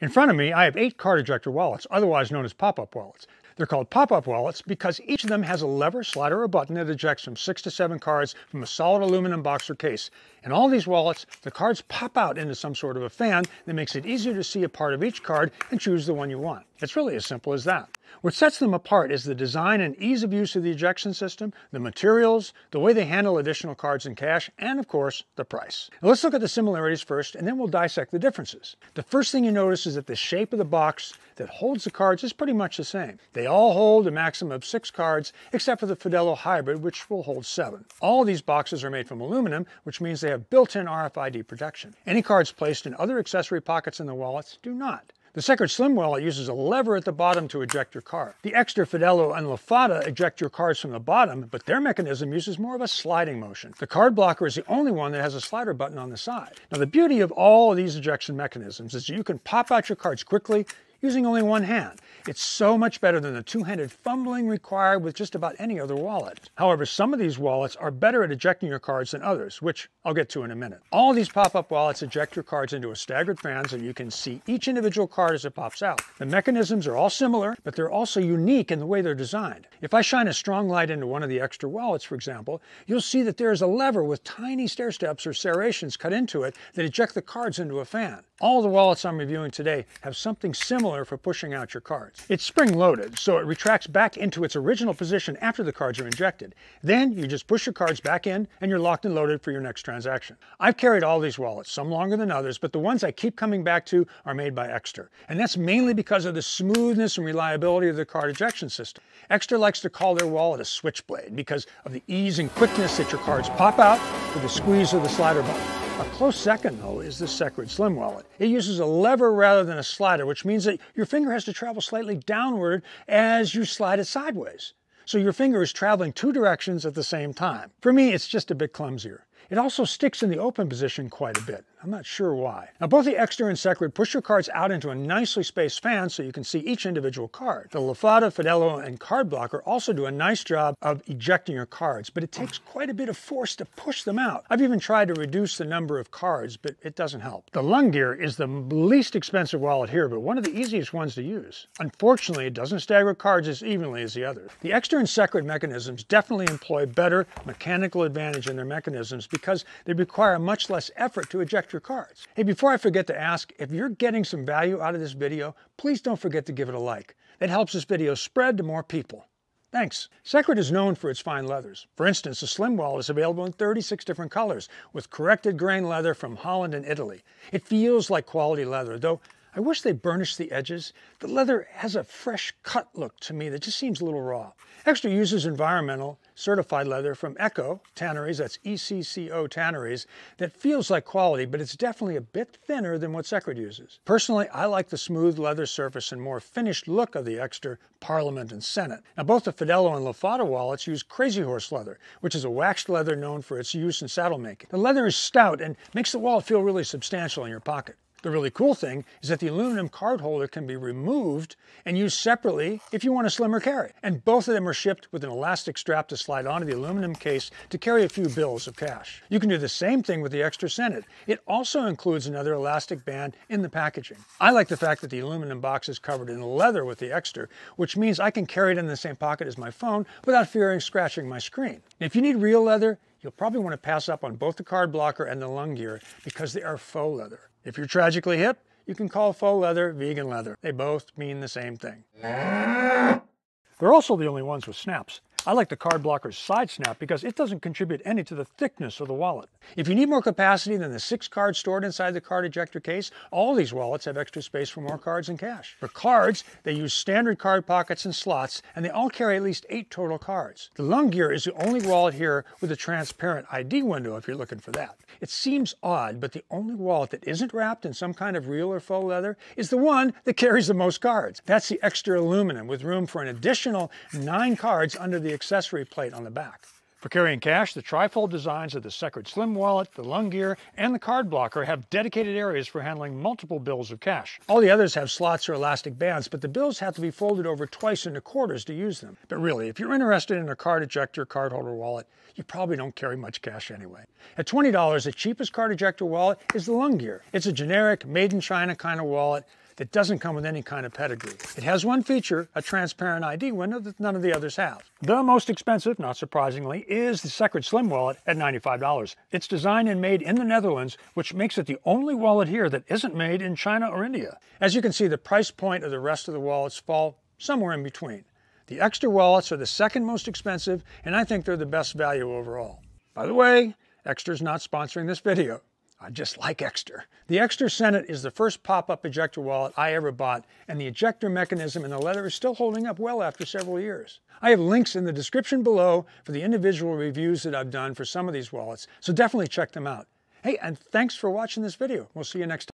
In front of me, I have eight card ejector wallets, otherwise known as pop-up wallets. They're called pop-up wallets because each of them has a lever, slider, or button that ejects from six to seven cards from a solid aluminum box or case. In all these wallets, the cards pop out into some sort of a fan that makes it easier to see a part of each card and choose the one you want. It's really as simple as that. What sets them apart is the design and ease of use of the ejection system, the materials, the way they handle additional cards and cash, and of course, the price. Now let's look at the similarities first, and then we'll dissect the differences. The first thing you notice is that the shape of the box that holds the cards is pretty much the same. They all hold a maximum of six cards, except for the Fidelo Hybrid, which will hold seven. All these boxes are made from aluminum, which means they have built-in RFID protection. Any cards placed in other accessory pockets in the wallets do not. The Secrid Slim wallet uses a lever at the bottom to eject your card. The Ekster Fidelo and Lefada eject your cards from the bottom, but their mechanism uses more of a sliding motion. The card blocker is the only one that has a slider button on the side. Now the beauty of all of these ejection mechanisms is that you can pop out your cards quickly using only one hand. It's so much better than the two-handed fumbling required with just about any other wallet. However, some of these wallets are better at ejecting your cards than others, which I'll get to in a minute. All these pop-up wallets eject your cards into a staggered fan so you can see each individual card as it pops out. The mechanisms are all similar, but they're also unique in the way they're designed. If I shine a strong light into one of the Ekster wallets, for example, you'll see that there is a lever with tiny stair steps or serrations cut into it that eject the cards into a fan. All the wallets I'm reviewing today have something similar for pushing out your cards. It's spring-loaded, so it retracts back into its original position after the cards are injected. Then you just push your cards back in and you're locked and loaded for your next transaction. I've carried all these wallets, some longer than others, but the ones I keep coming back to are made by Ekster. And that's mainly because of the smoothness and reliability of the card ejection system. Ekster likes to call their wallet a switchblade because of the ease and quickness that your cards pop out with the squeeze of the slider button. A close second, though, is the Secrid Slim wallet. It uses a lever rather than a slider, which means that your finger has to travel slightly downward as you slide it sideways. So your finger is traveling two directions at the same time. For me, it's just a bit clumsier. It also sticks in the open position quite a bit. I'm not sure why. Now both the Ekster and Secrid push your cards out into a nicely spaced fan so you can see each individual card. The Lefada, Fidelo, and Card Blocker also do a nice job of ejecting your cards, but it takes ah. quite a bit of force to push them out. I've even tried to reduce the number of cards, but it doesn't help. The Lungear is the least expensive wallet here, but one of the easiest ones to use. Unfortunately, it doesn't stagger cards as evenly as the others. The Ekster and Secrid mechanisms definitely employ better mechanical advantage in their mechanisms because they require much less effort to eject your cards. Hey, before I forget to ask, if you're getting some value out of this video, please don't forget to give it a like. That helps this video spread to more people. Thanks. Secrid is known for its fine leathers. For instance, the Slim Wallet is available in 36 different colors with corrected grain leather from Holland and Italy. It feels like quality leather, though I wish they burnished the edges. The leather has a fresh cut look to me that just seems a little raw. Ekster uses environmental certified leather from ECCO Tanneries, that's E-C-C-O Tanneries, that feels like quality, but it's definitely a bit thinner than what Secrid uses. Personally, I like the smooth leather surface and more finished look of the Ekster Parliament and Senate. Now, both the Fidelo and Lefada wallets use Crazy Horse leather, which is a waxed leather known for its use in saddle making. The leather is stout and makes the wallet feel really substantial in your pocket. The really cool thing is that the aluminum card holder can be removed and used separately if you want a slimmer carry. And both of them are shipped with an elastic strap to slide onto the aluminum case to carry a few bills of cash. You can do the same thing with the Ekster Senate. It also includes another elastic band in the packaging. I like the fact that the aluminum box is covered in leather with the Ekster, which means I can carry it in the same pocket as my phone without fearing scratching my screen. If you need real leather, you'll probably want to pass up on both the card blocker and the Lungear because they are faux leather. If you're tragically hip, you can call faux leather vegan leather. They both mean the same thing. They're also the only ones with snaps. I like the card blocker's side snap because it doesn't contribute any to the thickness of the wallet. If you need more capacity than the six cards stored inside the card ejector case, all these wallets have Ekster space for more cards and cash. For cards, they use standard card pockets and slots, and they all carry at least eight total cards. The Lungear is the only wallet here with a transparent ID window if you're looking for that. It seems odd, but the only wallet that isn't wrapped in some kind of real or faux leather is the one that carries the most cards. That's the extra aluminum with room for an additional nine cards under the accessory plate on the back. For carrying cash, the trifold designs of the Secrid Slim wallet, the Lungear, and the card blocker have dedicated areas for handling multiple bills of cash. All the others have slots or elastic bands, but the bills have to be folded over twice into quarters to use them. But really, if you're interested in a card ejector card holder wallet, you probably don't carry much cash anyway. At $20, the cheapest card ejector wallet is the Lungear. It's a generic, made in China kind of wallet that doesn't come with any kind of pedigree. It has one feature, a transparent ID window that none of the others have. The most expensive, not surprisingly, is the Secrid Slim wallet at $95. It's designed and made in the Netherlands, which makes it the only wallet here that isn't made in China or India. As you can see, the price point of the rest of the wallets fall somewhere in between. The Ekster wallets are the second most expensive, and I think they're the best value overall. By the way, Ekster's not sponsoring this video. I just like Ekster. The Ekster Senate is the first pop-up ejector wallet I ever bought, and the ejector mechanism in the leather is still holding up well after several years. I have links in the description below for the individual reviews that I've done for some of these wallets, so definitely check them out. Hey, and thanks for watching this video. We'll see you next time.